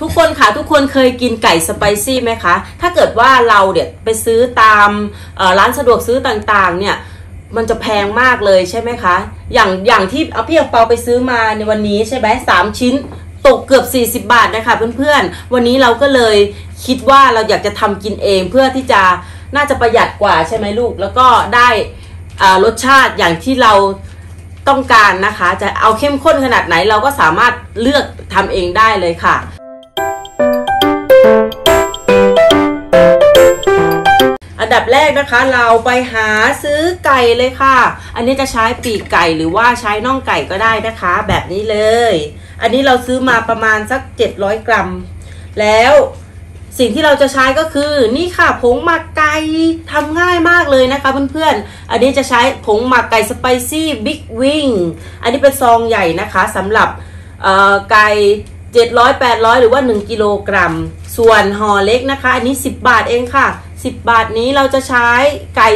ทุกคนค่ะทุกคนเคยกินไก่สไปซี่ไหมคะ ถ้าเกิดว่าเราเนี่ยไปซื้อตามร้านสะดวกซื้อต่างๆ เนี่ยมันจะแพงมากเลยใช่ไหมคะ อย่างอย่างที่เอาพี่อังเปาไปซื้อมาในวันนี้ใช่ไหมสามชิ้นตกเกือบ 40 บาทนะคะเพื่อนๆ วันนี้เราก็เลยคิดว่าเราอยากจะทำกินเองเพื่อที่จะน่าจะประหยัดกว่าใช่ไหมลูก แล้วก็ได้รสชาติอย่างที่เราต้องการนะคะ จะเอาเข้มข้นขนาดไหนเราก็สามารถเลือกทำเองได้เลยค่ะ อันดับแรกนะคะเราไปหาซื้อไก่เลยค่ะ อันนี้จะใช้ปีกไก่หรือว่าใช้น่องไก่ก็ได้นะคะ แบบนี้เลย อันนี้เราซื้อมาประมาณสัก 700 กรัม แล้วสิ่งที่เราจะใช้ก็คือนี่ค่ะผงหมักไก่ทำง่ายมากเลยนะคะเพื่อนๆ อันนี้จะใช้ผงหมักไก่สไปซี่บิ๊กวิงอันนี้เป็นซองใหญ่นะคะสำหรับไก่700 800 หรือว่า 1 กิโลกรัม ส่วนห่อเล็กนะคะ อันนี้ 10 บาทเองค่ะ 10 บาทนี้เราจะใช้ไก่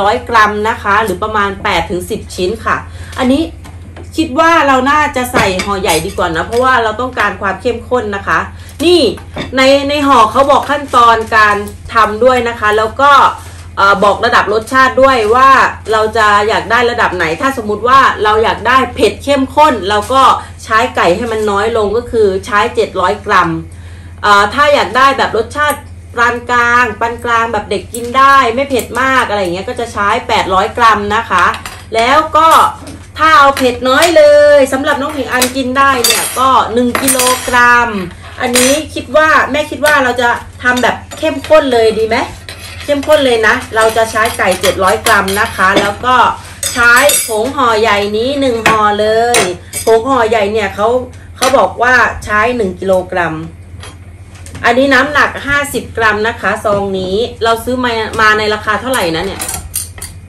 400 กรัมนะคะ หรือประมาณ 8-10 ชิ้นค่ะ อันนี้คิดว่าเราน่าจะใส่ห่อใหญ่ดีกว่านะ เพราะว่าเราต้องการความเข้มข้นนะคะ นี่ในในห่อเขาบอกขั้นตอนการทำด้วยนะคะ แล้วก็บอกระดับรสชาติด้วยว่าเราจะอยากได้ระดับไหน ถ้าสมมุติว่าเราอยากได้เผ็ดเข้มข้น เราก็ใช้ไก่ให้มันน้อยลงก็คือใช้ 700 กรัมถ้าอยากได้แบบรสชาติ ปานกลางปานกลางแบบเด็กกินได้ไม่เผ็ดมากอะไรอย่างเงี้ยก็จะใช้ 800 กรัมนะคะ แล้วก็ถ้าเอาเผ็ดน้อยเลยสำหรับน้องผิงอันกินได้เนี่ยก็1กิโลกรัมอันนี้คิดว่าแม่คิดว่าเราจะทำแบบเข้มข้นเลยดีไหมเข้มข้นเลยนะ เราจะใช้ไก่ 700 กรัมนะคะ แล้วก็ใช้ผงห่อใหญ่นี้1ห่อเลยผงห่อใหญ่เนี่ยเขาเขาบอกว่าใช้ 1กิโลกรัม อันนี้น้ำหนัก 50 กรัมนะคะซองนี้เราซื้อมามาในราคาเท่าไหร่นะเนี่ย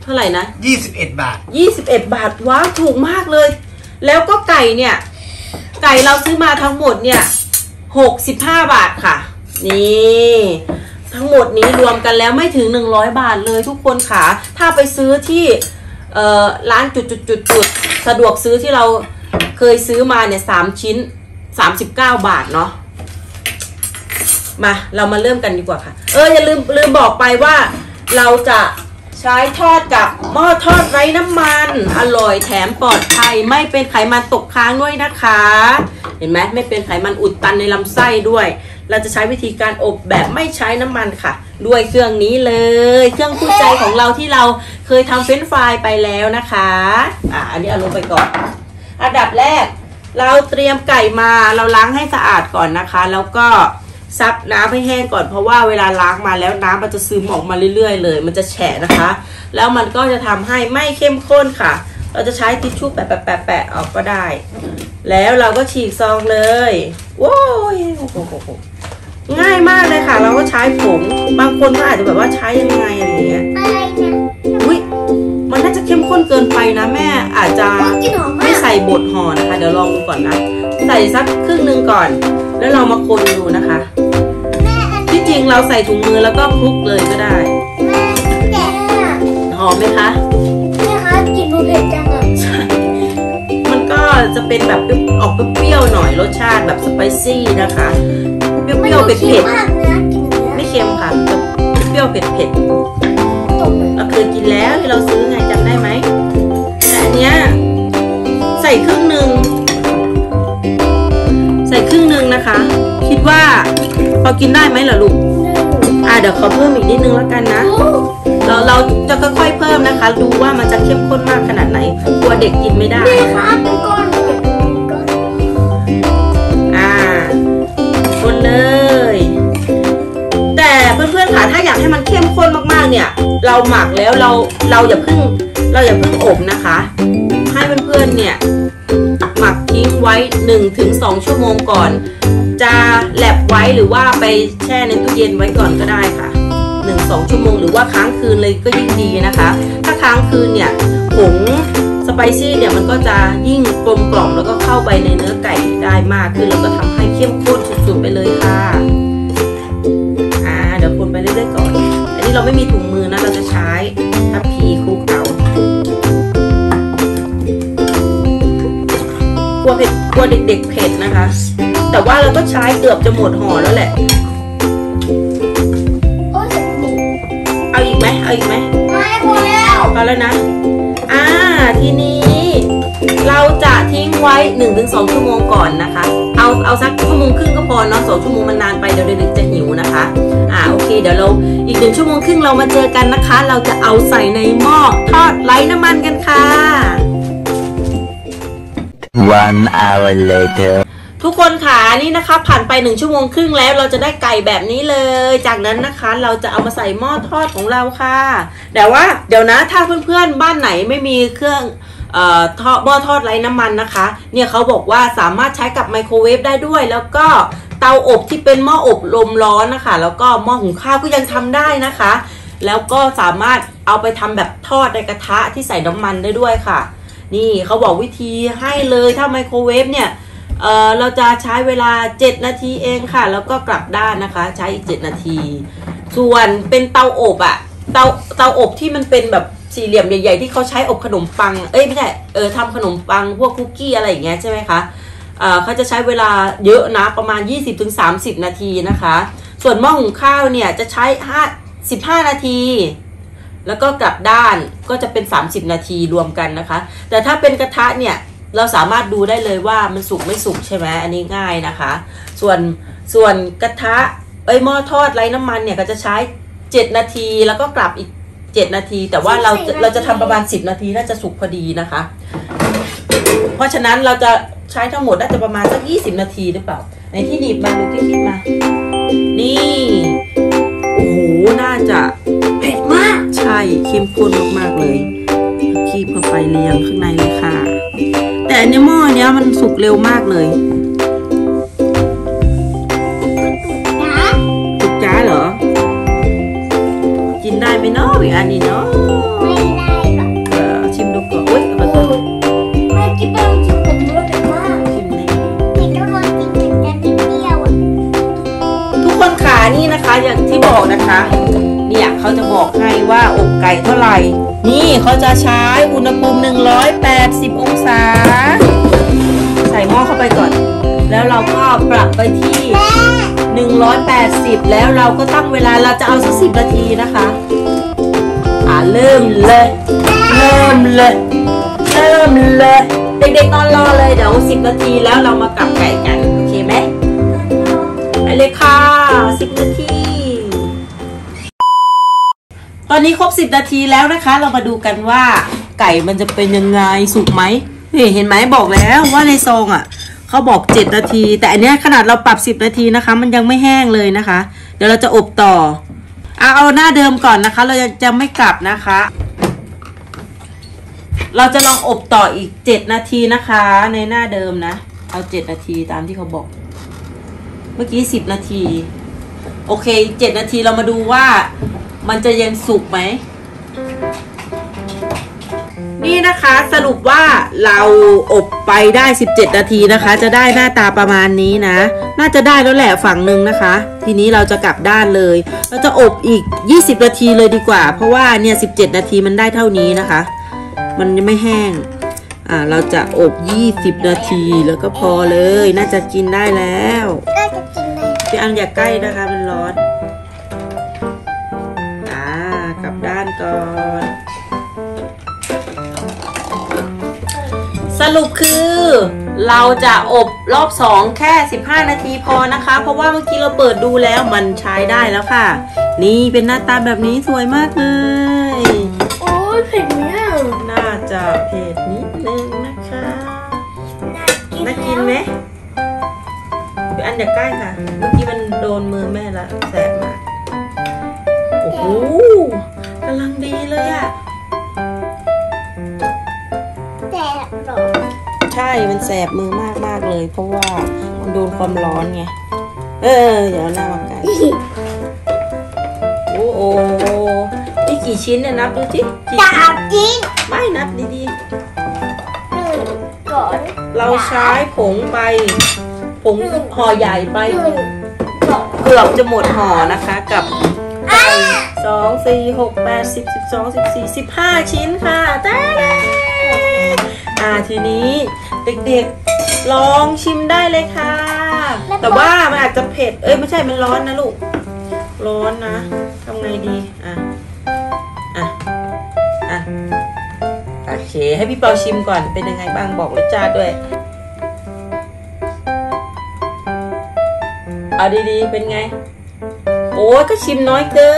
เท่าไหร่นะ 21 บาท 21 บาทว้าวถูกมากเลย แล้วก็ไก่เนี่ย ไก่เราซื้อมาทั้งหมดเนี่ย 65 บาทค่ะ นี่ทั้งหมดนี้รวมกันแล้วไม่ถึง 100 บาทเลยทุกคนค่ะ ถ้าไปซื้อที่เอ่อร้านจุดจุดจุดจุดสะดวกซื้อที่เราเคยซื้อมาเนี่ยสามชิ้น 39 บาทเนาะ มาเรามาเริ่มกันดีกว่าค่ะ เอออย่าลืมลืมบอกไปว่า เราจะใช้ทอดกับหม้อทอดไร้น้ำมัน อร่อยแถมปลอดภัยไม่เป็นไขมันตกค้างด้วยนะคะ เห็นไหมไม่เป็นไขมันอุดตันในลำไส้ด้วย เราจะใช้วิธีการอบแบบไม่ใช้น้ำมันค่ะ ด้วยเครื่องนี้เลย เครื่องคู่ใจของเราที่เราเคยทำเฟรนฟรายไปแล้วนะคะอะอันนี้เอาลงไปก่อน อันดับแรก เราเตรียมไก่มาเราล้างให้สะอาดก่อนนะคะ แล้วก็ ซับน้ำให้แห้งก่อนเพราะว่าเวลาล้างมาแล้วน้ำมันจะซึมออกมาเรื่อยๆ เลย มันจะแฉะนะคะ แล้วมันก็จะทำให้ไม่เข้มข้นค่ะ เราจะใช้ทิชชู่แปะแปะแปะแปะออกก็ได้ แล้วเราก็ฉีกซองเลยโว้ยโอ้โหง่ายมากเลยค่ะ เราก็ใช้ผงบางคนก็อาจจะแบบว่าใช้ยังไงอะไรอย่างเงี้ยอะไรนะอุ้ยมันน่าจะเข้มข้นเกินไปนะแม่อาจจะไม่ใส่บดห่อนะคะ เดี๋ยวลองดูก่อนนะ ใส่สักครึ่งหนึ่งก่อน แล้วเรามาคนดูนะคะ จริงเราใส่ถุงมือแล้วก็คลุกเลยก็ได้แม่แกะอะหอมไหมคะ แม่คะกลินดูเผ็ดจังอะมันก็จะเป็นแบบออกเปรี้ยวๆหน่อยรสชาติแบบสไปซี่นะคะ เปรี้ยวๆเผ็ดมากเนื้อกลินเนื้อๆไม่เค็มค่ะจะเปรี้ยวๆเผ็ดๆตกเลย เราเคยกินแล้วที่เราซื้อไง อกินได้ไหมเหรอลูก อ่าเดี๋ยวขอเพิ่มอีกนิดนึงแล้วกันนะ เราเราจะค่อยๆเพิ่มนะคะ ดูว่ามันจะเข้มข้นมากขนาดไหน กลัวเด็กกินไม่ได้แม่คะเป็นก้อนเป็นก้อนอ่าคนเลย แต่เพื่อนๆค่ะถ้าอยากให้มันเข้มข้นมากๆเนี่ย เราหมักแล้วเราเราอย่าเพิ่งเราอย่าเพิ่งอบนะคะ ให้เพื่อนๆเนี่ยหมักทิ้งไว้ 1-2ถึง2ชั่วโมงก่อน จะแลบไว้หรือว่าไปแช่ในตู้เย็นไว้ก่อนก็ได้ค่ะ1-2ชั่วโมงหรือว่าค้างคืนเลยก็ยิ่งดีนะคะ ถ้าค้างคืนเนี่ยผงสไปซี่เนี่ยมันก็จะยิ่งกลมกล่อมแล้วก็เข้าไปในเนื้อไก่ได้มากขึ้นแล้วก็ทำให้เข้มข้นสุดๆไปเลยค่ะอ่าเดี๋ยวคนไปเรื่อยๆก่อน อันนี้เราไม่มีถุงมือนะเราจะใช้ทัพพีคลุกเอากลัวเผ็ดกลัวเด็กๆเผ็ดนะคะ แต่ว่าเราก็ใช้เกือบจะหมดห่อแล้วแหละ โอ้ยจะหนีเอาอีกไหมเอาอีกไหมไม่พอแล้วพอแล้วนะ อ่า ทีนี้ เราจะทิ้งไว้1-2ชั่วโมงก่อนนะคะ เอาเอาสักชั่วโมงครึ่งก็พอเนาะสองชั่วโมงมันนานไปเดี๋ยวเด็กๆจะหิวนะคะ อ่าโอเคเดี๋ยวเราอีกหนึ่งชั่วโมงครึ่งเรามาเจอกันนะคะ เราจะเอาใส่ในหม้อทอดไร้น้ำมันกันค่ะ One hour later. ทุกคนค่ะนี่นะคะ ผ่านไปหนึ่งชั่วโมงครึ่งแล้วเราจะได้ไก่แบบนี้เลย จากนั้นนะคะเราจะเอามาใส่หม้อทอดของเราค่ะ แต่ว่าเดี๋ยวนะถ้าเพื่อนๆบ้านไหนไม่มีเครื่องเอ่อทอดหม้อทอดไร้น้ำมันนะคะ เนี่ยเขาบอกว่าสามารถใช้กับไมโครเวฟได้ด้วย แล้วก็เตาอบที่เป็นหม้ออบลมร้อนนะคะ แล้วก็หม้อหุงข้าวก็ยังทำได้นะคะ แล้วก็สามารถเอาไปทำแบบทอดในกระทะที่ใส่น้ำมันได้ด้วยค่ะ นี่เขาบอกวิธีให้เลยถ้าไมโครเวฟเนี่ย เอ่อเราจะใช้เวลา 7 นาทีเองค่ะ แล้วก็กลับด้านนะคะ ใช้อีก 7 นาที ส่วนเป็นเตาอบอะเตาเตาอบที่มันเป็นแบบสี่เหลี่ยมใหญ่ๆที่เขาใช้อบขนมปัง เอ้ยไม่ใช่เออทำขนมปังพวกคุกกี้อะไรอย่างเงี้ยใช่ไหมคะเอ่อเขาจะใช้เวลาเยอะนะประมาณ 20-30 นาทีนะคะ ส่วนหม้อหุงข้าวเนี่ยจะใช้5 15 นาที แล้วก็กลับด้านก็จะเป็น 30 นาทีรวมกันนะคะ แต่ถ้าเป็นกระทะเนี่ย เราสามารถดูได้เลยว่ามันสุกไม่สุกใช่ไหมอันนี้ง่ายนะคะ ส่วนส่วนกระทะเอ้ยหม้อทอดไร้น้ำมันเนี่ยก็จะใช้ 7 นาทีแล้วก็กลับอีก 7 นาที แต่ว่าเราจะเราจะทำประมาณ 10 นาทีน่าจะสุกพอดีนะคะ เพราะฉะนั้นเราจะใช้ทั้งหมดน่าจะประมาณสัก 20 นาทีหรือเปล่า ในที่หนีบมาดูที่หนีบมา นี่โอ้โหน่าจะเผ็ดมาก ใช่เข้มข้นมากๆเลยคีบเข้าไปเรียงข้างในเลยค่ะแต่ อันเนี้ยหม้อเนี้ยมันสุกเร็วมากเลยนะสุกจ้าเหรอ กินได้ไหมเนาะอีกอันนี้เนาะไม่ได้หรอกเออชิมดูก่อนอุ้ยเอามาโอ้ต้นยแม่กินไปจริงแต่เนื้อเผ็ดมากชิมนี่กินแล้วรสจริงเหมือนกันนิดเดียวอะทุกคนขานี่นะคะอย่างที่บอกนะคะเนี่ยเขาจะบอกให้ว่าอกไก่เท่าไหร่ นี่เขาจะใช้อุณหภูมิ 180 องศา ไปที่ 180 แล้วเราก็ตั้งเวลาเราจะเอาสักสินาทีนะคะ อ่าเริ่มเลย เริ่มเลย เริ่มเลย เด็กๆนอนรอเลยเดี๋ยว10นาทีแล้วเรามากลับไก่กัน โอเคไหมไปเลยค่ะ10นาที ตอนนี้ครบ10นาทีแล้วนะคะ เรามาดูกันว่าไก่มันจะเป็นยังไงสุกไหมเห็นไหมบอกแล้วว่าในซองอะ เขาบอก 7 นาที แต่อันนี้ขนาดเราปรับ 10 นาทีนะคะ มันยังไม่แห้งเลยนะคะ เดี๋ยวเราจะอบต่อเอาเอาหน้าเดิมก่อนนะคะ เราจะไม่กลับนะคะ เราจะลองอบต่ออีก 7 นาทีนะคะ ในหน้าเดิมนะ เอา 7 นาทีตามที่เขาบอก เมื่อกี้ 10 นาที โอเค 7 นาทีเรามาดูว่ามันจะเยังสุกไหม นี่นะคะสรุปว่าเราอบไปได้ 17 นาทีนะคะ จะได้หน้าตาประมาณนี้นะ น่าจะได้แล้วแหละฝั่งหนึ่งนะคะ ทีนี้เราจะกลับด้านเลย เราจะอบอีก 20 นาทีเลยดีกว่า เพราะว่าเนี่ย 17 นาทีมันได้เท่านี้นะคะ มันยังไม่แห้งอ่าเราจะอบ 20 นาทีแล้วก็พอเลย น่าจะกินได้แล้วก็จะกินเลยพี่อันอย่าใกล้นะคะมันร้อนอ่ากลับด้านก่อน สรุปคือเราจะอบรอบสองแค่ 15 นาทีพอนะคะ เพราะว่าเมื่อกี้เราเปิดดูแล้วมันใช้ได้แล้วค่ะ นี่เป็นหน้าตาแบบนี้สวยมากเลย โอ้ยเผ็ดไหมอะน่าจะเผ็ดนิดนึงนะคะน่ากินน่ากินไหมพี่อันอย่าใกล้ค่ะ เมื่อกี้มันโดนมือแม่ละแสบมาก โอ้โหกำลังดีเลยอะ ช่มันแสบมือมากมากๆเลย เพราะว่ามันโดนความร้อนไง เออ เดี๋ยวเอาหน้ามาใกล้โอ้โหนี่กี่ชิ้นเนี่ยนับดูสิกี่ดาชิ้นบกินไม่นับดีหนึ่งก่อนๆเราใช้ผงไป ผงห่อใหญ่ไปหนึ่งสองเกือบจะหมดห่อนะคะกับไก่สองสี่หกแปดสิบสิบสองสิบสี่สิบห้าชิ้นค่ะจ้า อ่าทีนี้เด็กๆลองชิมได้เลยค่ะ แต่ว่ามันอาจจะเผ็ด เอ้ยไม่ใช่มันร้อนนะลูก ร้อนนะทำไงดี อะ อะ อะ โอเค ให้พี่เปาชิมก่อนเป็นยังไงบ้างบอกรสชาติด้วย เอาดีๆ เป็นไง โอ้ยก็ชิมน้อยเกิ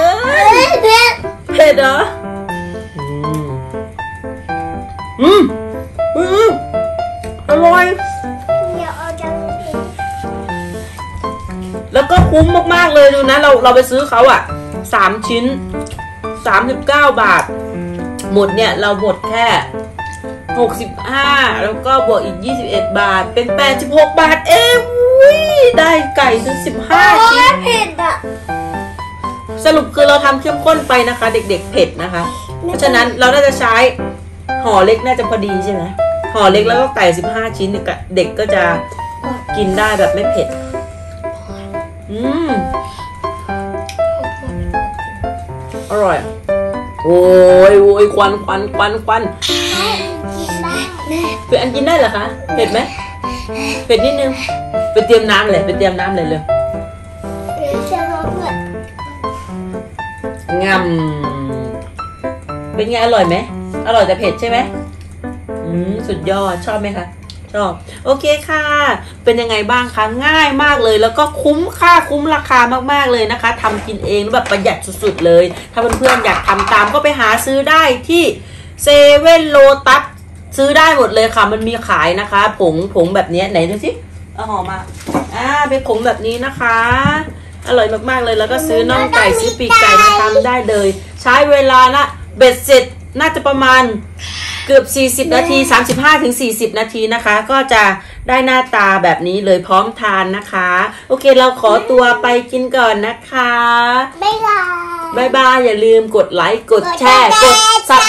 น เผ็ด เผ็ดเหรอ อืม อืม คุ้มมากๆเลยดูนะ เราเราไปซื้อเขาอะสามชิ้นสามสิบเก้าบาท หมดเนี่ยเราหมดแค่หกสิบห้าแล้วก็บวกอีกยี่สิบเอ็ดบาท เป็นแปดสิบหกบาทเองอุ๊ยได้ไก่ถึงสิบห้าโอ้ชิ้ยนเผ็ดอะสรุปคือเราทำเข้มข้นไปนะคะ เด็กๆเผ็ดนะคะ เพราะฉะนั้นเราน่าจะใช้ห่อเล็กน่าจะพอดีใช่ไหมห่อเล็กแล้วก็ไก่สิบห้าชิ้นเนี่ยก็เด็กก็จะกินได้แบบไม่เผ็ด อืม อร่อย โอ้ยโอ้ยควันควันควันควันกินได้แม่เป็นอันกินได้เหรอคะเผ็ดไหมเผ็ดนิดนึง ไปเตรียมน้ำเลยไปเตรียมน้ำเลยเลยเดี๋ยวจะร้องเลยงำเป็นไงอร่อยไหม อร่อยแต่เผ็ดใช่ไหมอืม สุดยอด ชอบไหมคะ ชอบ โอเคค่ะ เป็นยังไงบ้างคะง่ายมากเลย แล้วก็คุ้มค่าคุ้มราคามากๆเลยนะคะทำกินเองแบบประหยัดสุดๆเลย ถ้าเพื่อนๆอยากทำตามก็ไปหาซื้อได้ที่เซเว่นโลตัสซื้อได้หมดเลยค่ะ มันมีขายนะคะ ผงผงแบบนี้ไหนดูสิเอาหอมาอ่าเป็นผงแบบนี้นะคะ อร่อยมากๆเลยแล้วก็ซื้อน่องไก่ซื้อปีกไก่มาทำได้เลย ใช้เวลานะเบ็ดเสร็จน่าจะประมาณ เกือบ 40 นาที 35ถึง40 นาทีนะคะ ก็จะได้หน้าตาแบบนี้เลยพร้อมทานนะคะ โอเคเราขอตัวไปกินก่อนนะคะ บ๊ายบายบายบาย อย่าลืมกดไลค์ กดแชร์ กด sub